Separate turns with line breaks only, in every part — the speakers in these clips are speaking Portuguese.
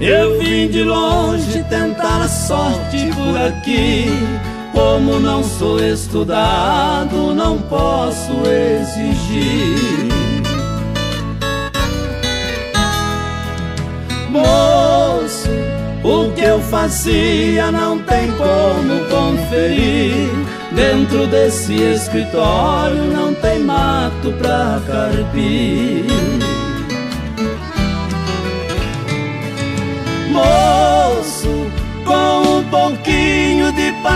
de longe tentar a sorte por aqui. Como não sou estudado, não posso exigir. Moço, o que eu fazia não tem como conferir. Dentro desse escritório não tem mato pra carpir.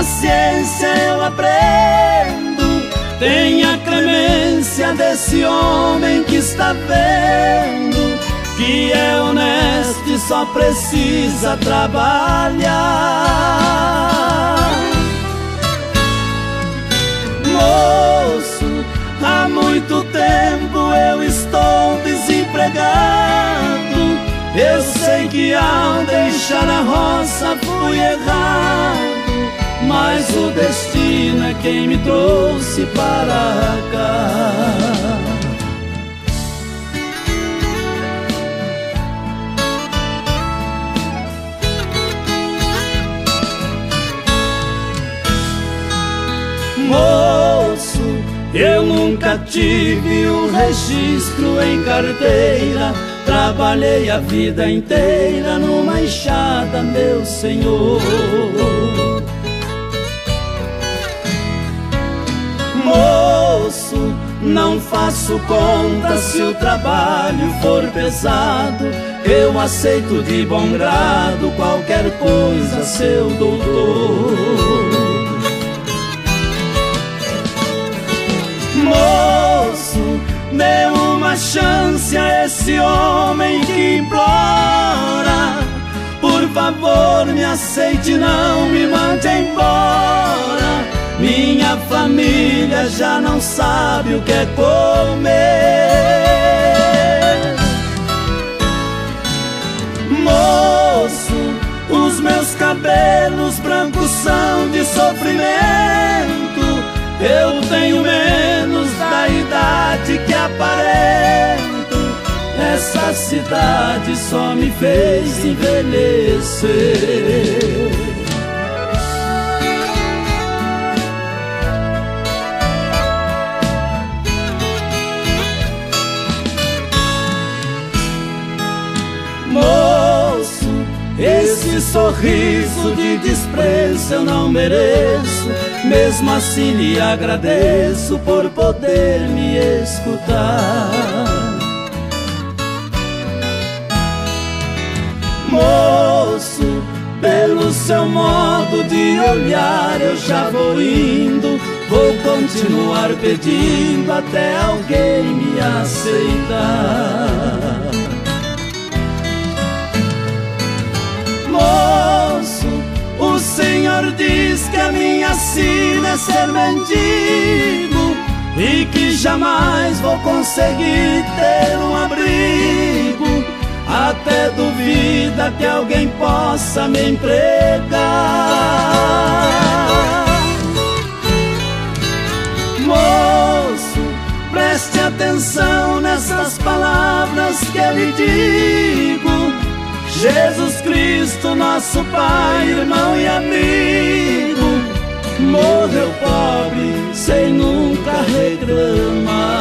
Paciência eu aprendo. Tenha clemência desse homem que está vendo que é honesto e só precisa trabalhar. Moço, há muito tempo eu estou desempregado. Eu sei que ao deixar a roça fui errado, mas o destino é quem me trouxe para cá. Moço, eu nunca tive um registro em carteira. Trabalhei a vida inteira numa enxada, meu senhor. Moço, não faço conta se o trabalho for pesado. Eu aceito de bom grado qualquer coisa, seu doutor. moço, dê uma chance a esse homem que implora. Por favor, me aceite, não família já não sabe o que é comer. Moço, os meus cabelos brancos são de sofrimento. Eu tenho menos da idade que aparento. Essa cidade só me fez envelhecer. Sorriso de desprezo eu não mereço. Mesmo assim lhe agradeço por poder me escutar. Moço, pelo seu modo de olhar eu já vou indo. Vou continuar pedindo até alguém me aceitar. Diz que a minha sina é ser mendigo e que jamais vou conseguir ter um abrigo. Até duvida que alguém possa me empregar. Moço, preste atenção nessas palavras que eu lhe digo. Jesus Cristo, nosso Pai, irmão e amigo, regra mais.